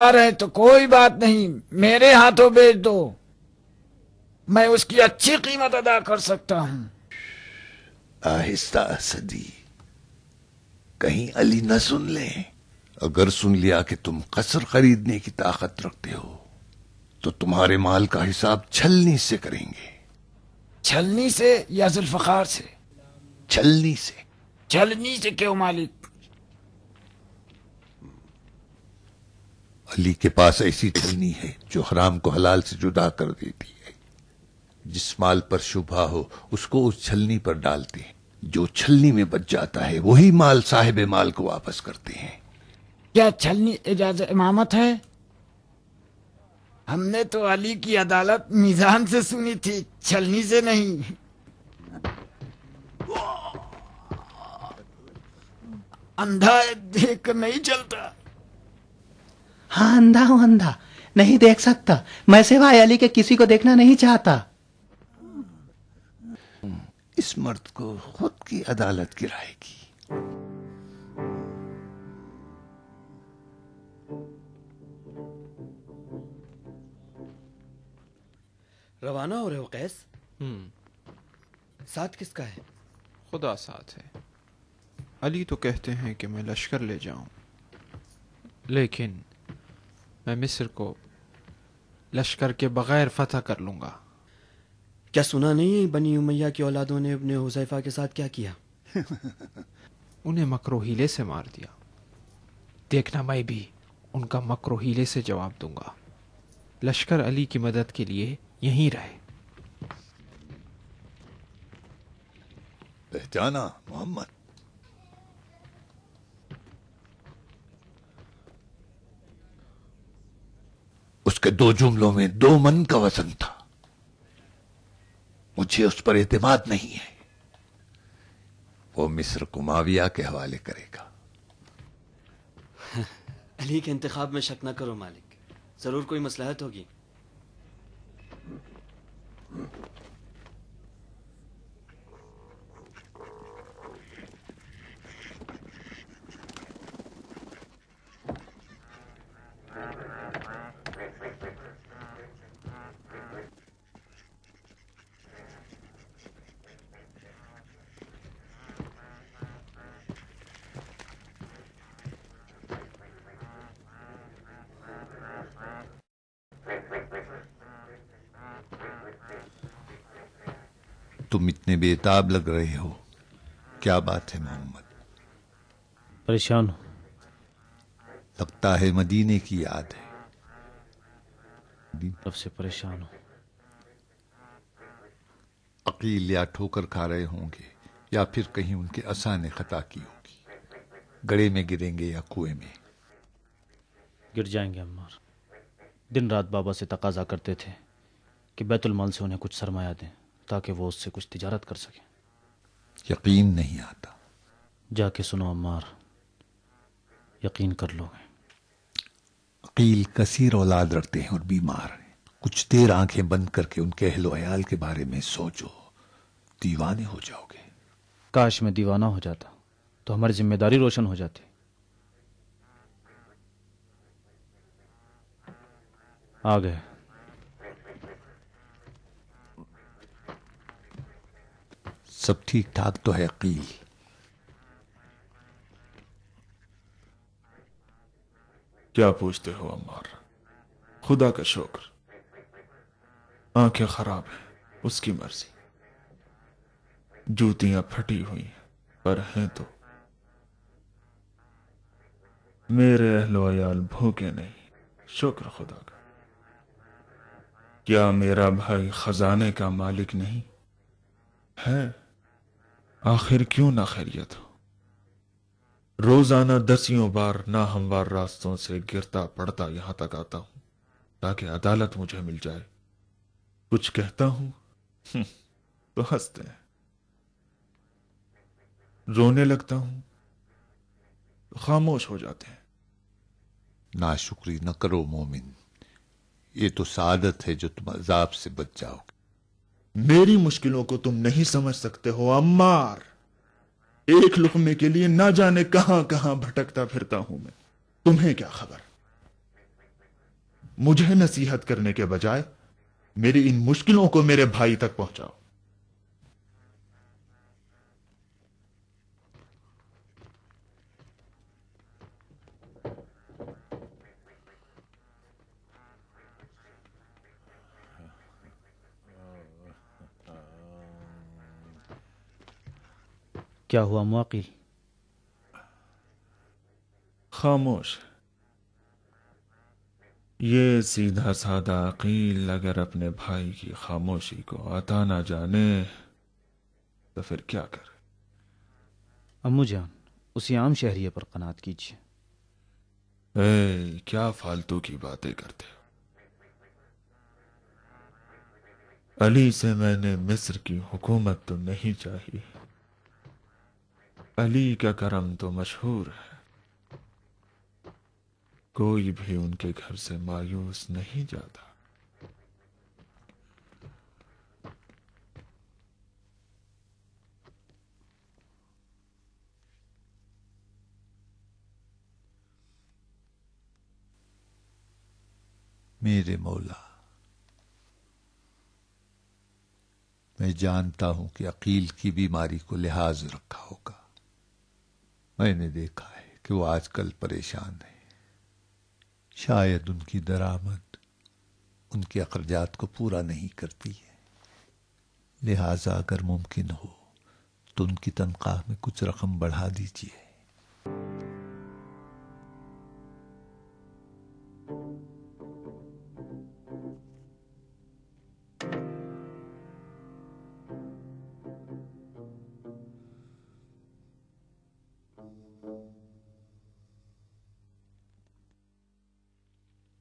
रहे तो कोई बात नहीं मेरे हाथों बेच दो। मैं उसकी अच्छी कीमत अदा कर सकता हूँ। आहिस्ता सदी कहीं अली न सुन ले। अगर सुन लिया कि तुम कसर खरीदने की ताकत रखते हो तो तुम्हारे माल का हिसाब छलनी से करेंगे। छलनी से या जुल्फकार से? छलनी से। छलनी से क्यों मालिक? अली के पास ऐसी छलनी है जो हराम को हलाल से जुदा कर देती है। जिस माल पर शुभा हो, उसको उस छलनी पर डालते हैं। जो छलनी में बच जाता है, वही माल साहिब माल को वापस करते हैं। क्या छलनी इजाज इमामत है? हमने तो अली की अदालत मीजान से सुनी थी, छलनी से नहीं। अंधा देख नहीं चलता। हाँ अंधा हूँ अंधा। नहीं देख सकता। मैं सिवाय अली के किसी को देखना नहीं चाहता। इस मर्द को खुद की अदालत गिराएगी। रवाना हो रहे हो कैस? साथ किसका है? खुदा साथ है। अली तो कहते हैं कि मैं लश्कर ले जाऊँ। लेकिन मैं मिस्र को लश्कर के बगैर फतह कर लूँगा। क्या सुना नहीं बनी उमैया की औलादों ने अपने हुसैफा के साथ क्या किया? उन्हें मकरो हीले से मार दिया। देखना मैं भी उनका मकरो हीले से जवाब दूँगा। लश्कर अली की मदद के लिए यहीं रहे। पहचाना मोहम्मद। उसके दो जुमलों में दो मन का वज़न था। मुझे उस पर एतमाद नहीं है। वो मिस्र को माविया के हवाले करेगा। अली के इंतखाब में शक न करो मालिक। ज़रूर कोई मसलहत होगी। तुम इतने बेताब लग रहे हो। क्या बात है मोहम्मद? परेशान हूँ। लगता है मदीने की याद है। तब से परेशान हूँ। अकील या ठोकर खा रहे होंगे या फिर कहीं उनके असा ने खता की होगी। गड़े में गिरेंगे या कुएँ में। गिर जाएँगे अम्मार। दिन रात बाबा से तकाजा करते थे कि बैतुल माल से उन्हें कुछ सरमाया दें। ताकि वो उससे कुछ तिजारत कर सकें। यकीन नहीं आता। जाके सुनो अम्मार यकीन कर लोगे। अकील कसीर औलाद रखते हैं और बीमार हैं। कुछ देर आँखें बंद करके उनके अहलो अयाल के बारे में सोचो। दीवाने हो जाओगे। काश मैं दीवाना हो जाता तो हमारी ज़िम्मेदारी रोशन हो जाती। आ गए। सब ठीक ठाक तो है, अकील। क्या पूछते हो, अम्मार? खुदा का शुक्र। आँखें खराब है, उसकी मर्ज़ी। जूतियाँ फटी हुई हैं, पर हैं तो। मेरे अहलो अयाल भूखे नहीं, शुक्र खुदा का। क्या मेरा भाई खजाने का मालिक नहीं? है? आखिर क्यों ना खैरियत हो? रोज़ाना दसियों बार ना हमवार रास्तों से गिरता पड़ता यहाँ तक आता हूँ ताकि अदालत मुझे मिल जाए। कुछ कहता हूँ? हम्म, तो हँसते हैं। रोने लगता हूँ तो खामोश हो जाते हैं। नाशुक्री न करो मोमिन ये तो सादत है जो तुम अजाब से बच जाओगे मेरी मुश्किलों को तुम नहीं समझ सकते हो, अम्मार। एक लुकमे के लिए ना जाने कहाँ कहाँ भटकता फिरता हूँ मैं। तुम्हें क्या खबर? मुझे नसीहत करने के बजाय मेरी इन मुश्किलों को मेरे भाई तक पहुंचाओ। क्या हुआ मुआकिल खामोश। ये सीधा साधा अकील अगर अपने भाई की खामोशी को आता ना जाने तो फिर क्या करे? अम्मू जान उसी आम शहरिये पर कनात कीजिए। ए, क्या फालतू की बातें करते हो? अली से मैंने मिस्र की हुकूमत तो नहीं चाहिए अली का करम तो मशहूर है। कोई भी उनके घर से मायूस नहीं जाता। मेरे मौला, मैं जानता हूँ कि अकील की बीमारी को लिहाज रखा होगा। मैंने देखा है कि वो आजकल परेशान है। शायद उनकी दरामद, उनके अखरजात को पूरा नहीं करती है। लिहाजा अगर मुमकिन हो तो उनकी तनख्वाह में कुछ रकम बढ़ा दीजिए।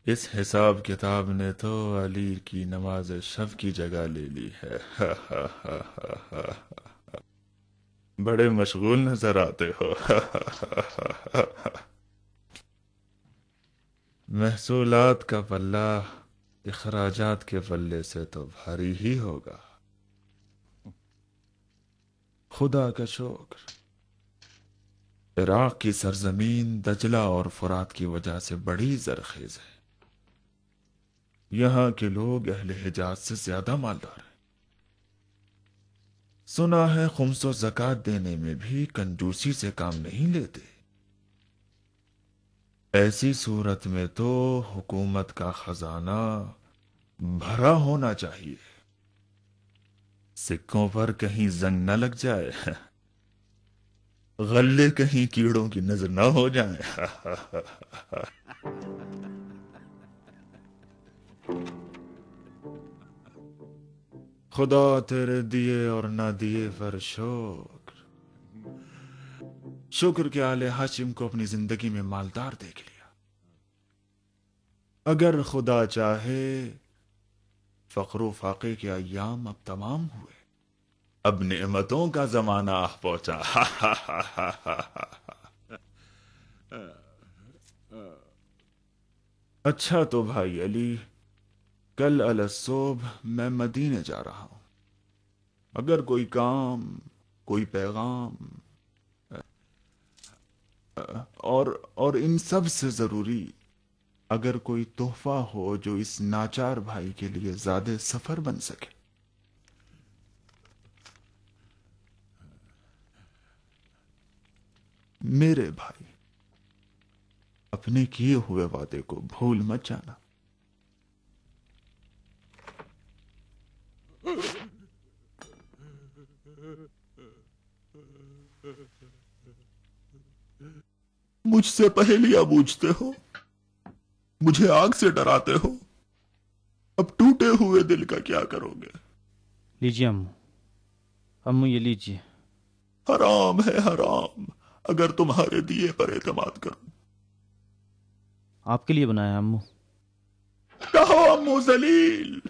इस हिसाब किताब ने तो अली की नमाज़ शब की जगह ले ली है। बड़े मशगूल नज़र आते हो। महसूलात का पल्ला अखराजात के पल्ले से तो भारी ही होगा। खुदा का शुक्र। इराक की सरजमीन दजला और फुरात की वजह से बड़ी जरखेज है। यहाँ के लोग अहले हिजाज से ज़्यादा मालदार हैं। सुना है खुमसो जक़ात देने में भी कंजूसी से काम नहीं लेते। ऐसी सूरत में तो हुकूमत का खजाना भरा होना चाहिए। सिक्कों पर कहीं जंग न लग जाए। गल्ले कहीं कीड़ों की नज़र न हो जाए। खुदा तेरे दिए और ना दिए पर शुक्र। शुक्र के आले हाशिम को अपनी ज़िंदगी में मालदार देख लिया। अगर खुदा चाहे फकरो फाके के अयाम अब तमाम हुए। अब नेमतों का जमाना आ पहुँचा। अच्छा तो भाई अली कल अलसोब मैं मदीने जा रहा हूँ। अगर कोई काम, कोई पैगाम, और और इन सबसे ज़रूरी अगर कोई तोहफा हो जो इस नाचार भाई के लिए ज़्यादा सफ़र बन सके। मेरे भाई, अपने किए हुए वादे को भूल मत जाना। मुझसे पहेलियाँ बूझते हो? मुझे आग से डराते हो? अब टूटे हुए दिल का क्या करोगे? लीजिए अम्मू। अम्मू ये लीजिए। हराम है हराम अगर तुम्हारे दिए पर एतमाद करूँ। आपके लिए बनाया अम्मू। कहो अम्मू जलील।